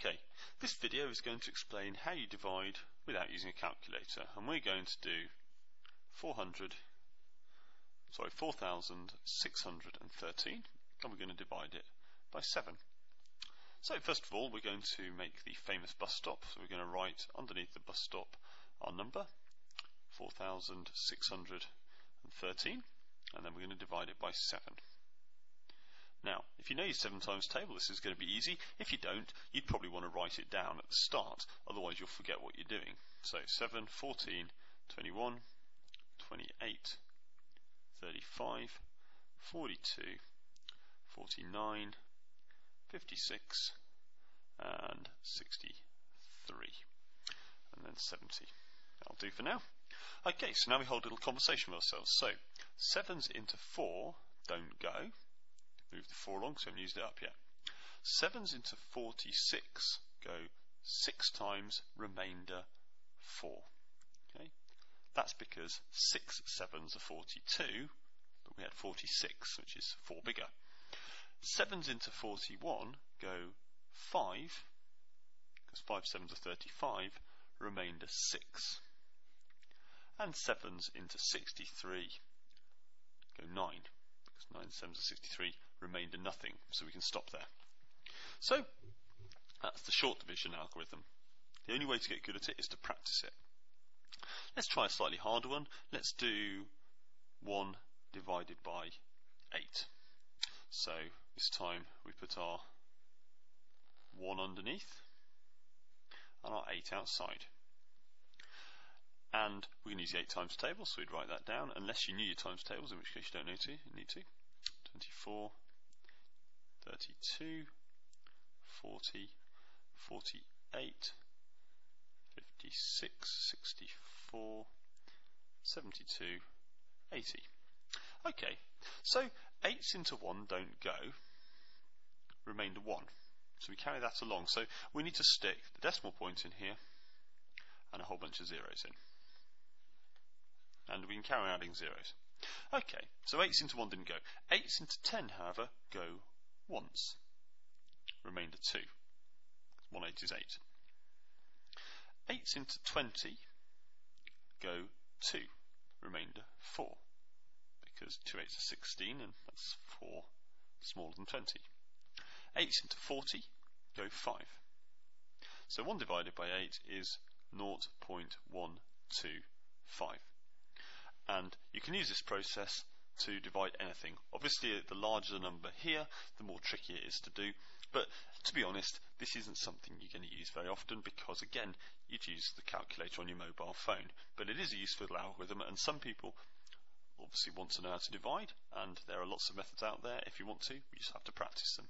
Okay, this video is going to explain how you divide without using a calculator and we're going to do 400 sorry 4613 and we're going to divide it by 7. So first of all we're going to make the famous bus stop so we're going to write underneath the bus stop our number 4613 and then we're going to divide it by 7. Now, if you know your 7 times table, this is going to be easy. If you don't, you'd probably want to write it down at the start, otherwise you'll forget what you're doing. So 7, 14, 21, 28, 35, 42, 49, 56, and 63, and then 70. That'll do for now. Okay, so now we hold a little conversation with ourselves. So, 7s into 4 don't go. Move the 4 along, so I haven't used it up yet. 7s into 46 go 6 times remainder 4. Okay, That's because 6 7s are 42, but we had 46, which is 4 bigger. 7s into 41 go 5, because 5 7s are 35, remainder 6. And 7s into 63 go 9 because 9 sevens are 63, remainder nothing, so we can stop there. So, that's the short division algorithm. The only way to get good at it is to practice it. Let's try a slightly harder one. Let's do 1 divided by 8. So, this time we put our 1 underneath and our 8 outside. And we can use the 8 times table, so we'd write that down, unless you knew your times tables, in which case you don't need to. You need to. 24, 32, 40, 48, 56, 64, 72, 80. Okay, so 8s into 1 don't go, remainder 1. So we carry that along. So we need to stick the decimal point in here and a whole bunch of zeros in and we can carry on adding zeros. Okay, so 8s into 1 didn't go. 8s into 10, however, go once. Remainder 2. 1 8 is 8. 8s into 20 go 2. Remainder 4. Because 2 8s are 16 and that's 4 smaller than 20. 8s into 40 go 5. So 1 divided by 8 is 0.125 and you can use this process to divide anything. Obviously, the larger the number here, the more tricky it is to do. But to be honest, this isn't something you're going to use very often because, again, you'd use the calculator on your mobile phone. But it is a useful algorithm, and some people obviously want to know how to divide, and there are lots of methods out there. If you want to, you just have to practice them.